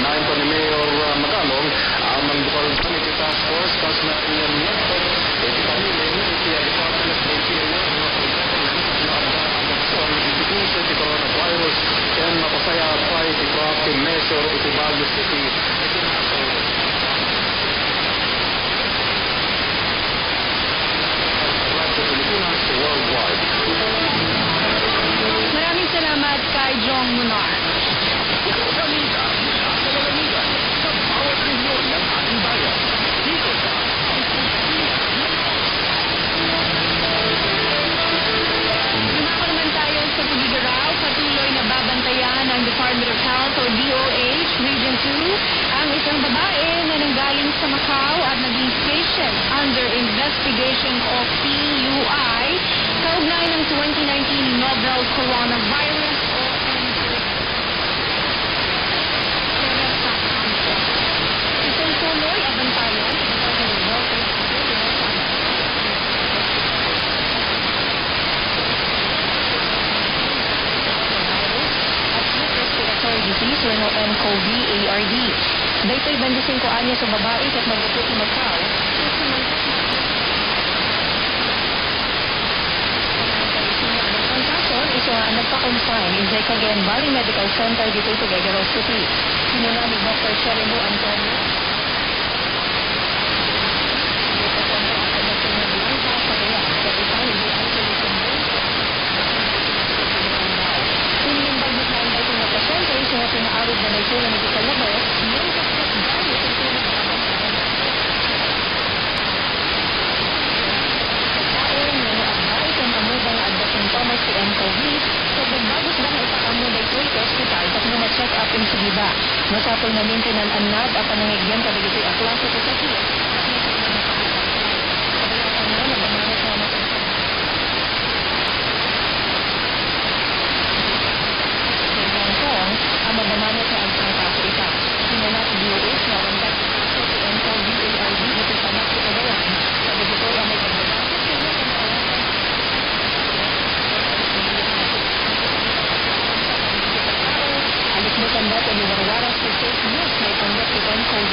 Nain pa ni Mayor uh, Magalong ang mangbukal Committee Task Force kas na iyan network iti pamilin iti Department of Interior mga pagkakaroon na ang aksyon iti iti coronavirus ken mapasaya pa iti proactive measure iti Baguio City Pilipinas worldwide. Maraming salamat kay Jong Munar. under investigation of PUI kaugnay ng 2019 novel coronavirus o Isang tuloy abantayan respiratory disease o NCOV-ARD. Daytoy 25 anyos sa babae at magbuto si Macau. In Zekagen Valley Medical Center dito sa Gagaraw City. Sinuna ni Dr. Sheremo Antonio. In Sugiba. Masapol na maintenance anad at panangigyan sa dito aklase sa siya. the Nivarwara Sisters Youth Network event called